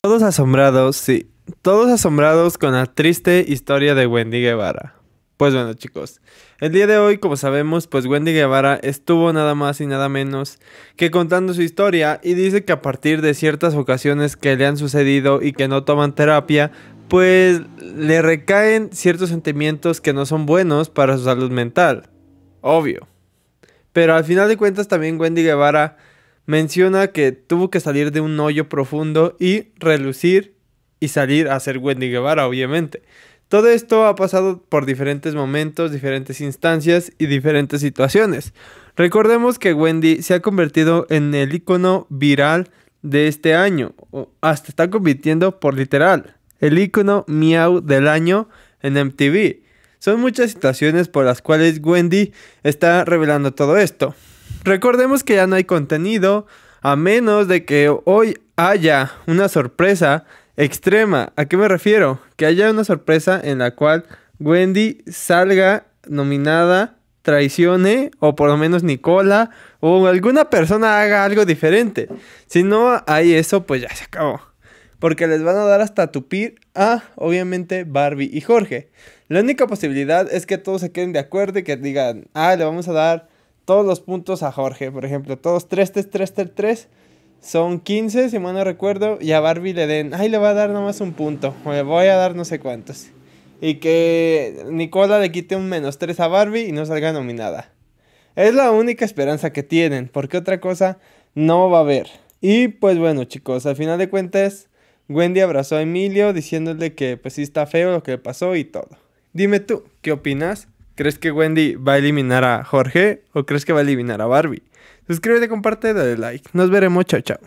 Todos asombrados, sí. Todos asombrados con la triste historia de Wendy Guevara. Pues bueno chicos, el día de hoy como sabemos pues Wendy Guevara estuvo nada más y nada menos que contando su historia y dice que a partir de ciertas ocasiones que le han sucedido y que no toman terapia pues le recaen ciertos sentimientos que no son buenos para su salud mental. Obvio. Pero al final de cuentas también Wendy Guevara menciona que tuvo que salir de un hoyo profundo y relucir y salir a ser Wendy Guevara, obviamente. Todo esto ha pasado por diferentes momentos, diferentes instancias y diferentes situaciones. Recordemos que Wendy se ha convertido en el icono viral de este año, hasta está convirtiendo por literal, el icono miau del año en MTV. Son muchas situaciones por las cuales Wendy está revelando todo esto. Recordemos que ya no hay contenido a menos de que hoy haya una sorpresa extrema. ¿A qué me refiero? Que haya una sorpresa en la cual Wendy salga nominada, traicione o por lo menos Nicola o alguna persona haga algo diferente. Si no hay eso, pues ya se acabó. Porque les van a dar hasta tupir a, obviamente, Barbie y Jorge. La única posibilidad es que todos se queden de acuerdo y que digan, ah, le vamos a dar todos los puntos a Jorge, por ejemplo, todos 3, 3, 3, 3, 3 son 15, si mal no recuerdo, y a Barbie le den, ay, le va a dar nomás un punto, o le voy a dar no sé cuántos. Y que Nicola le quite un menos 3 a Barbie y no salga nominada. Es la única esperanza que tienen, porque otra cosa no va a haber. Y pues bueno, chicos, al final de cuentas, Wendy abrazó a Emilio diciéndole que pues sí está feo lo que le pasó y todo. Dime tú, ¿qué opinas? ¿Crees que Wendy va a eliminar a Jorge o crees que va a eliminar a Barbie? Suscríbete, comparte, dale like. Nos veremos, chao, chao.